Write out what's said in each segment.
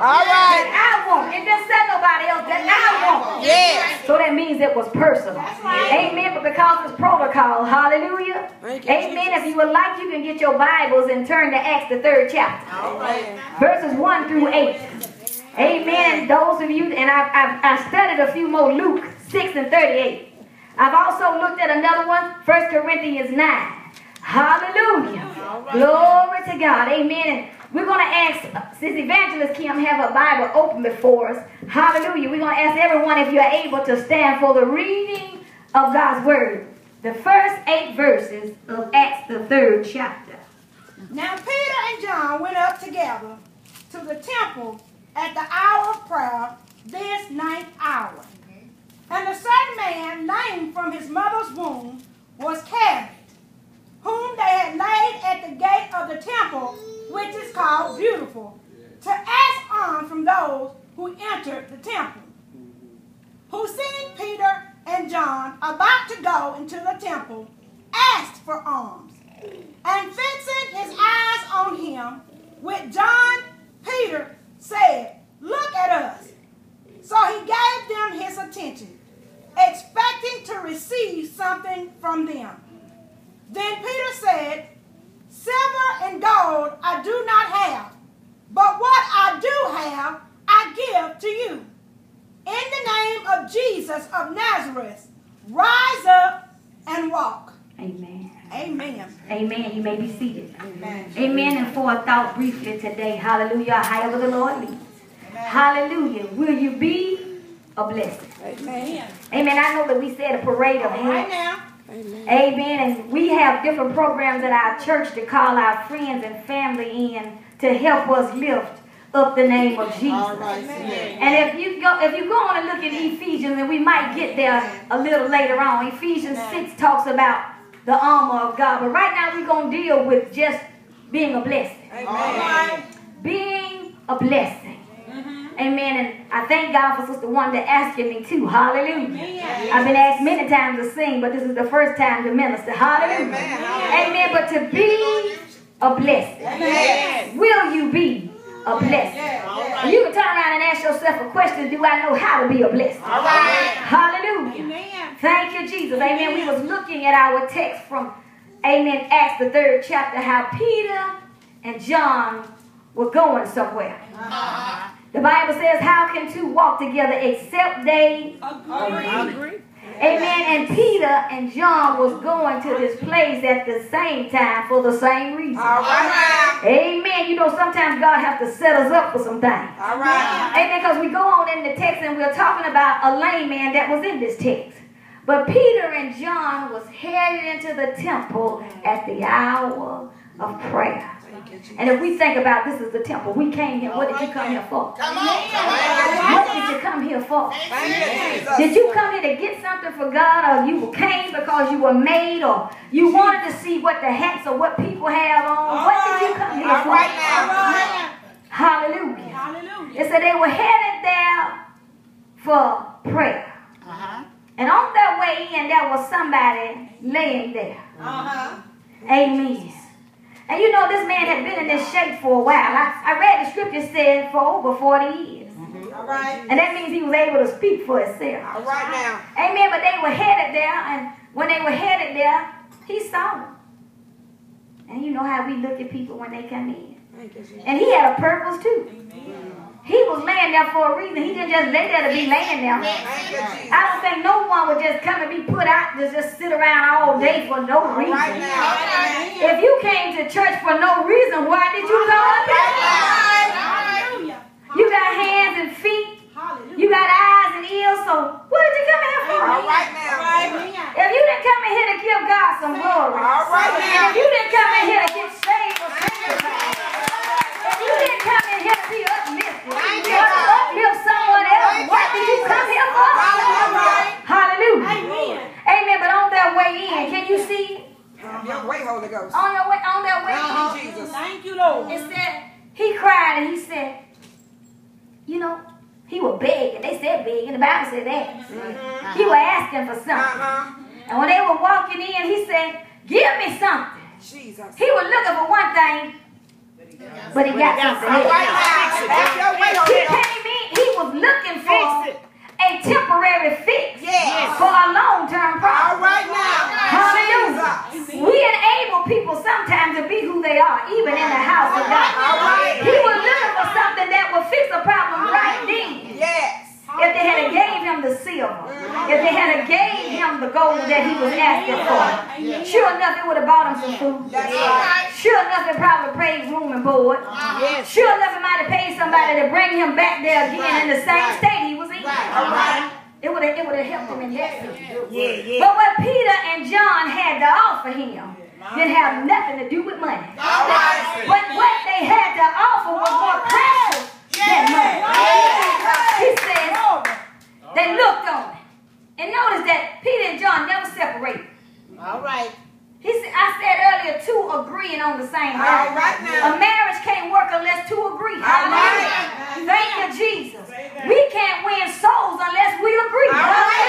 want. All right. That I want. It didn't say nobody else. That I want. Yes. So that means it was personal. Amen. But because it's protocol, hallelujah. Amen. If you would like, you can get your Bibles and turn to Acts, the third chapter, verses 1 through 8. Amen. Those of you, and I've, I've, I studied a few more Luke 6 and 38. I've also looked at another one, 1 Corinthians 9. Hallelujah. Glory to God. Amen. We're going to ask, uh, since Evangelist Kim have a Bible open before us, hallelujah, we're going to ask everyone if you're able to stand for the reading of God's Word. The first eight verses of Acts, the third chapter. Now Peter and John went up together to the temple at the hour of prayer, this ninth hour. And a certain man, lame from his mother's womb, was carried, whom they had laid at the gate of the temple, which is called Beautiful, to ask alms from those who entered the temple. Who seeing Peter and John about to go into the temple, asked for alms. And fixing his eyes on him, with John, Peter said, Look at us. So he gave them his attention, expecting to receive something from them. Then Peter said, Silver and gold I do not have, but what I do have I give to you. In the name of Jesus of Nazareth, rise up and walk. Amen. Amen. Amen. You may be seated. Amen. Amen. And for a thought briefly today, hallelujah, however the Lord leads. Hallelujah. Will you be a blessing? Amen. Amen. I know that we said a parade of Right hands. now. Amen. And we have different programs at our church to call our friends and family in to help us lift up the name of Jesus. And if you go if you go on and look at Ephesians, and we might get there a little later on, Ephesians 6 talks about the armor of God. But right now we're gonna deal with just being a blessing. Amen. Being a blessing. Amen. And I thank God for Sister Wanda asking me too. Hallelujah. I've been asked many times to sing, but this is the first time to minister. Hallelujah. Amen. But to be a blessing. Yes. Will you be a blessing? And you can turn around and ask yourself a question Do I know how to be a blessing? All right. Hallelujah. Amen. Thank you, Jesus. Amen. We was looking at our text from Amen, Acts the third chapter, how Peter and John were going somewhere. Uh-huh. The Bible says, How can two walk together except they Agree. Amen. And Peter and John was going to this place at the same time for the same reason. All right. Amen. You know, sometimes God has to set us up for some things. All right. Amen. Because we go on in the text and we're talking about a lame man that was in this text. But Peter and John was headed into the temple at the hour of prayer. And if we think about this is the temple, we came here. What did you come here for? Come on. What did you come here for? Thank you, Jesus. Did you come here to get something for God, or you came because you were made, or you wanted to see what the hats or what people have on? What did you come here for? right now. Hallelujah. Hallelujah. It said they were headed there for prayer. Uh-huh. And on their way in, there was somebody laying there. Uh-huh. Amen. And you know, this man had been in this shape for a while. I, I read the scripture said for over 40 years. Mm-hmm. All right. And that means he was able to speak for himself. All right now. Amen. But they were headed there, and when they were headed there, he saw them. And you know how we look at people when they come in. Thank you, And he had a purpose too. He was laying there for a reason. He didn't just lay there to be laying there. Thank you, Jesus. I don't think no one would just come and be put out to just sit around all day for no All right reason. now. If you came to church for no reason, why did you come? Hallelujah. You got hands and feet. You got eyes and ears. So what did you come here for? All right now. If you didn't come in here to give God some glory, All right now. if you didn't come in here to get saved or sanctified, if you didn't come in here to be uplifted Thank or you, to someone else, what did you come here for? Hallelujah. Amen. Amen. But on that way in, can you see? On Your way, Holy Ghost. On your way, on their way Uh-huh. in, Jesus. Thank you, Lord. it said he cried and he said, you know, he was begging. They said begging. The Bible said that. Mm-hmm. He was asking for something. Uh-huh. And when they were walking in, he said, Give me something. Jesus. He was looking for one thing, but he got something All right else. now. Have your way, Holy Ghost. Came in, he was looking for a temporary fix Yes. for a long-term All problem. right now. Hallelujah. We enable people sometimes to be who they are, even in the house of God. All right. He was looking for something that would fix a problem right then. Yes. If they had gave him the silver, if they had gave him the gold that he was asking for, sure enough it would have bought him some food. Sure enough it probably paid room and board. Sure enough it might have paid somebody to bring him back there again in the same state he was in. It would have it would have helped him in that sense. Yeah. But what Peter and John had to offer him didn't have nothing to do with money. But what they had to offer was more precious than money. They looked on it. And notice that Peter and John never separated. All right. He said, I said earlier, two agreeing on the same All thing. right now. A marriage can't work unless two agree. All right. Thank you, Jesus. We can't win souls unless we agree. All right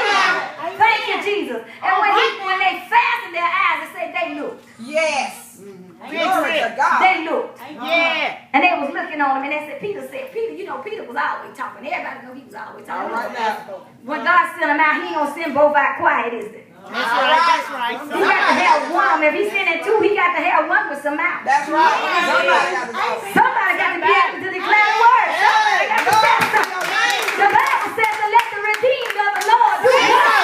Hallelujah. Thank you, Jesus. And when, he, when they fastened their eyes, it said they looked. Yes. Fix Glory it. to God. They looked. Yeah. And they was looking on him, and they said, Peter said, Peter, you know, Peter was always talking. Everybody know he was always talking. right now. When God sent him out, he ain't gonna send both out quiet, is it? That's right. That's right. He got to have one. If he's sending two, he got to have one with some mouth. That's right. Somebody got to. Somebody got to be able to declare the word. Somebody got to say something. The Bible says to let the redeemed of the Lord do what?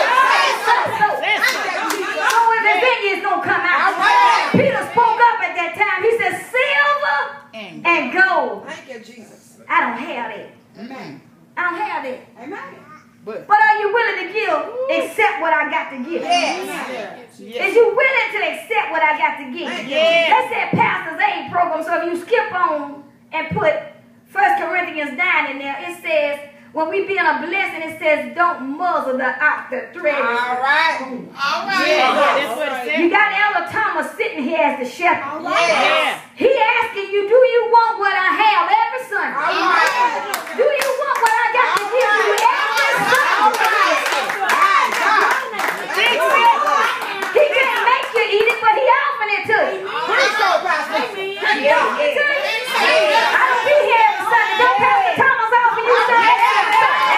So, so. Listen. So if his thing is gonna come out. All right. Peter spoke up at that time. He said, silver And and gold. Thank you, Jesus. I don't have that. Amen. I don't have that. Amen. but But are you willing to give except what I got to give? Yes. Is you willing to accept what I got to give? Yeah. That's that pastor's aide program. So if you skip on and put 1 Corinthians 9 in there, it says, when we be in a blessing, it says, don't muzzle the ox that thread All is right. yeah, yeah, that's what it You got Elder Thomas sitting here as the shepherd. Yeah. He asking you, do you want what I have every Sunday? All right. Do you want what I got to give you every Sunday? Fix it. He can't make you eat it, but he offering it to you. Preach so, Pastor. He offering it to you. I don't be here every Sunday. Don't Pastor Thomas offer you Sunday every Sunday.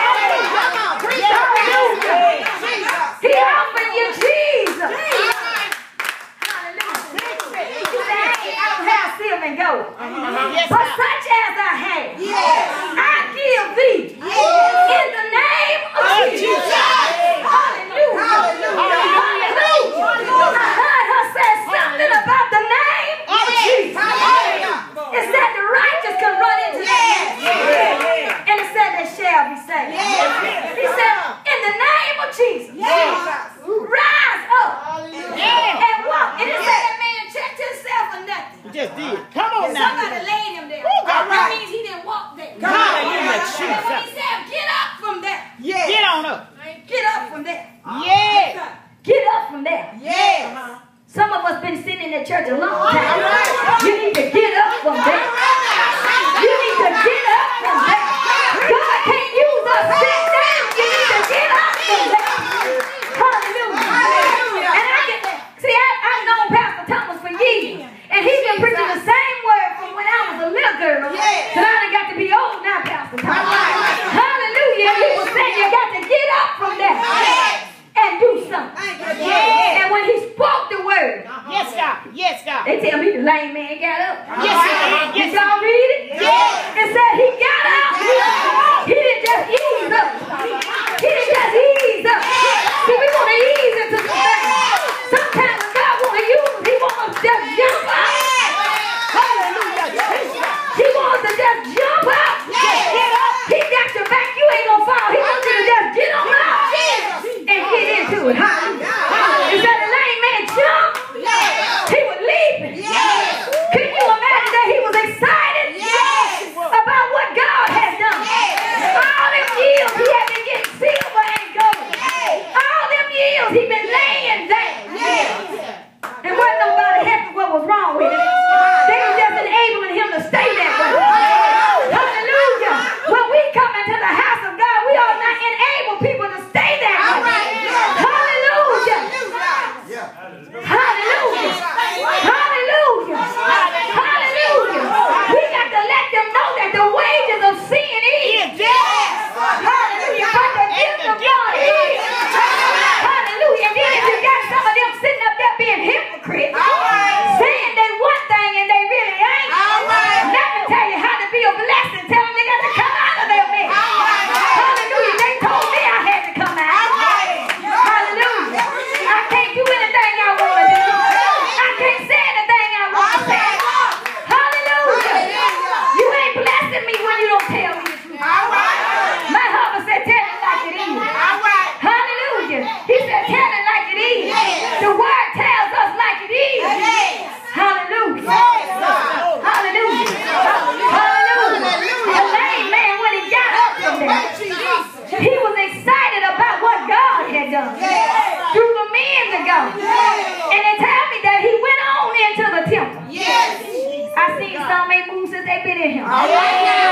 Hallelujah. Jesus. He offering you Jesus. Hallelujah. You say, hey, I don't have silver and gold. Yes, But God. such as I have, Yes. I give thee in the name of Jesus. Hallelujah. Hallelujah. I heard her say something about the name of Jesus. Hallelujah. It said the righteous can run into Yes. that. And it said they shall be saved. He said, in the name of Jesus, Jesus. rise up Yeah. and walk. And it said that man checked himself or nothing. You just did. Come on now. Somebody laid him there. God. That means he didn't walk there. Hallelujah, And when he Jesus. said, get up from there. Yes. Get on up. Get up from there. Yeah. Get up from there. Yes. Some of us been sitting in the church a long time. You need to get up from there. You need to get up from there. God can't use us sit down. You need to get up from there. Hallelujah. And I get see, I, I've known Pastor Thomas for years. And he's been preaching the same word from when I was a little girl. Yes. Till I done got to be old now, Pastor Thomas. Hallelujah. He was saying you got to get up from there and do something. Thank you, Jesus. Yeah. And when he spoke the word, Yes, God. Yes, God. they tell me the lame man got up. Yes, he did. Did y'all read it? Yes. It said he got up. ago. Yeah. And they tell me that he went on into the temple. Yes. I seen some ain't moved since they been in here. All right.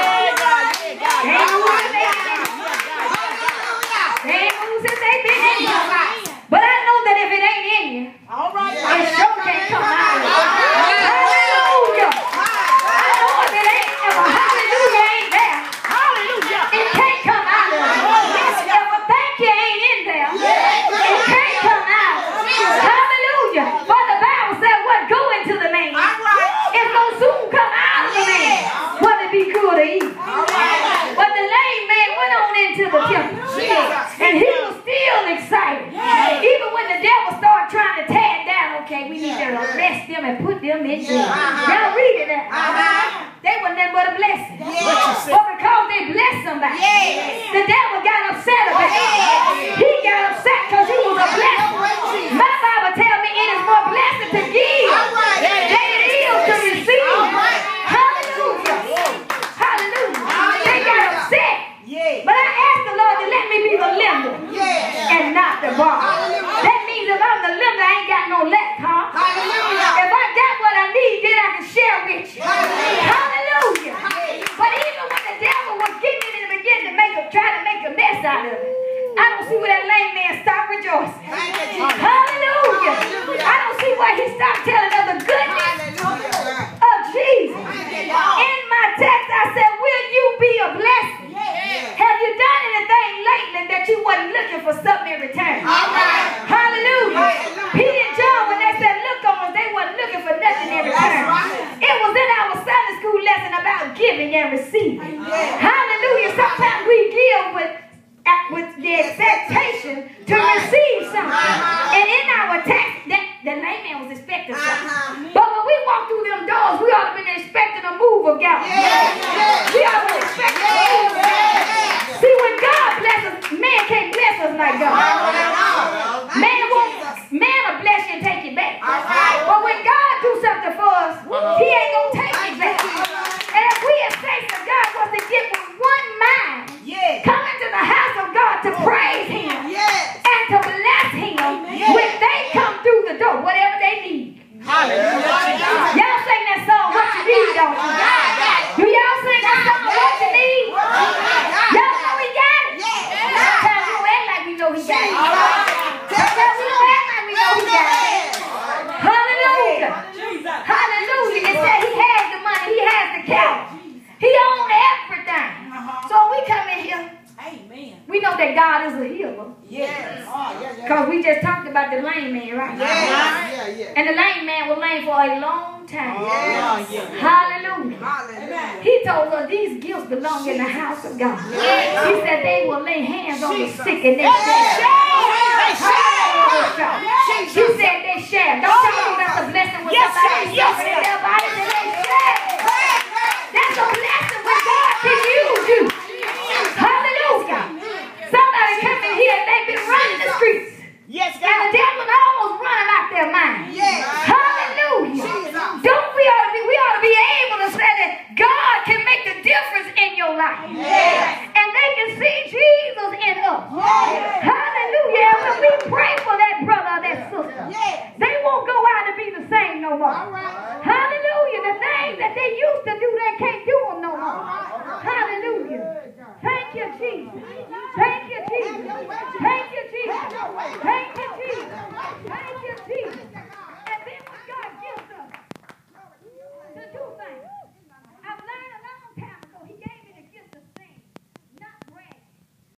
and receive it. Hallelujah. Sometimes we give with, with the expectation lame man right yes. now. Right? Yeah, yeah. And the lame man was lame for a long time. Oh, yes. Yes. Hallelujah. Hallelujah. He told us these gifts belong Jesus. in the house of God. Yes. He said they will lay hands on the sick and they shall. Yes. Yes. Right. Hallelujah. The things that they used to do, they can't do them no more. Right. Hallelujah. Thank you, Jesus.